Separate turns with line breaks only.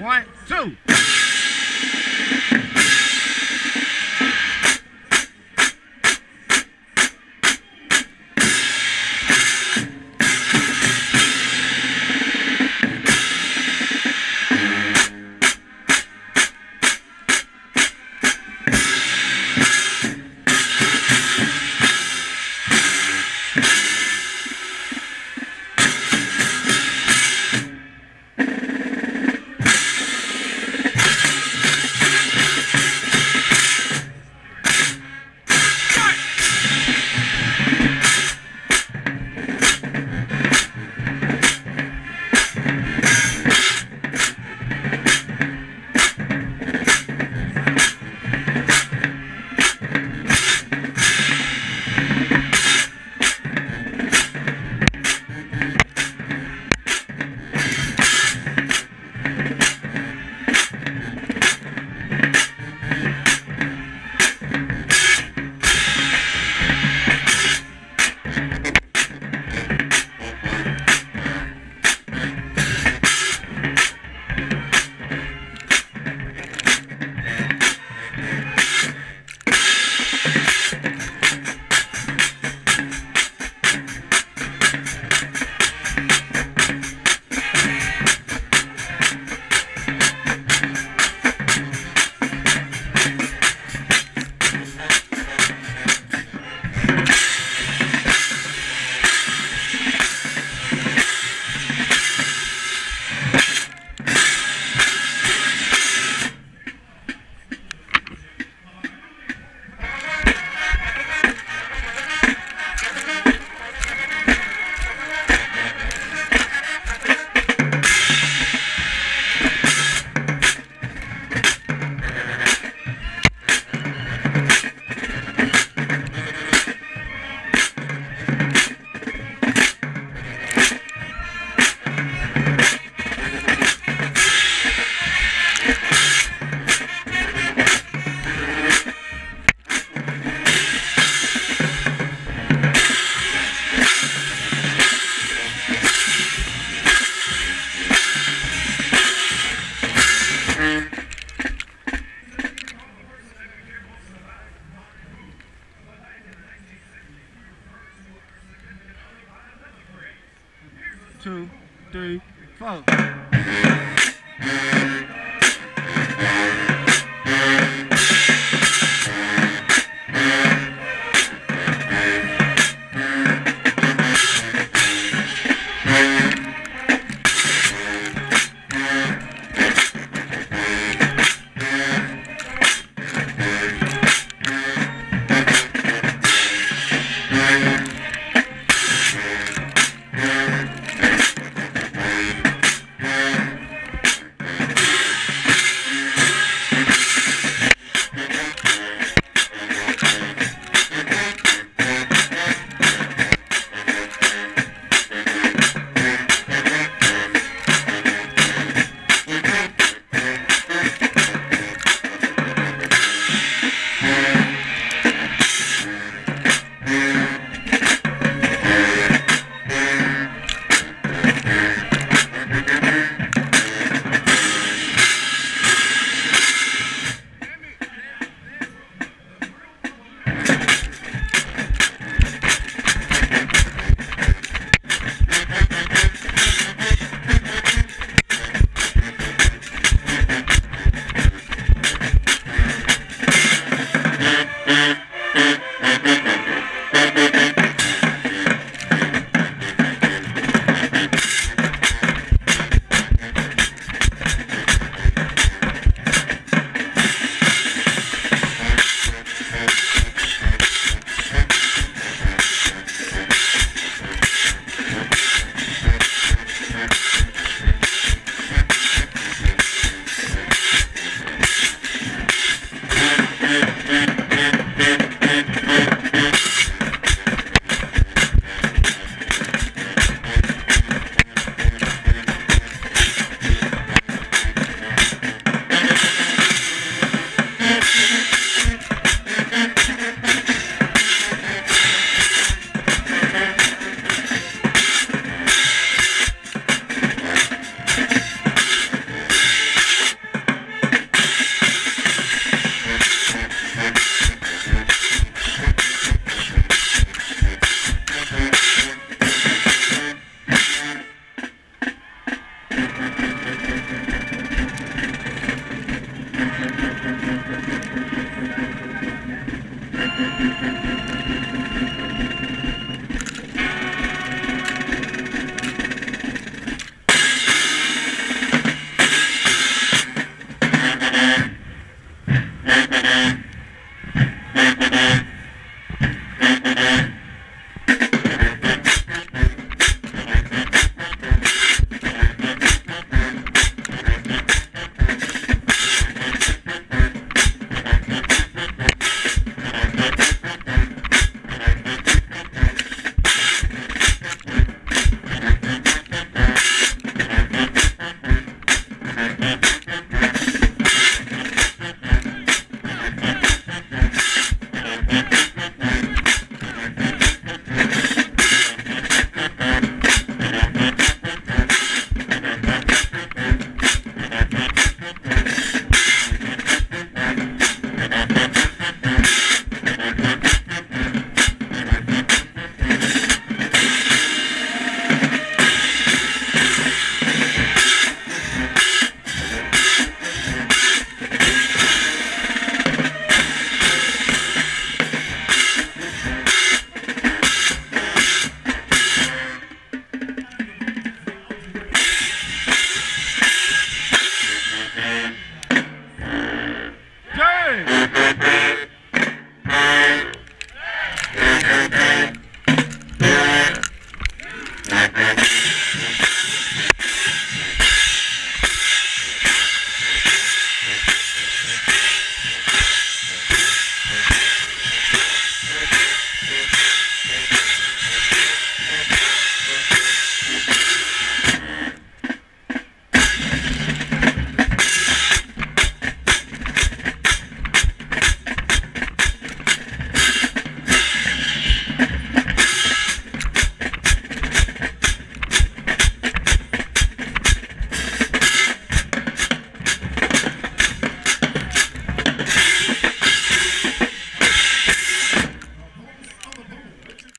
One, two. Two, three, four.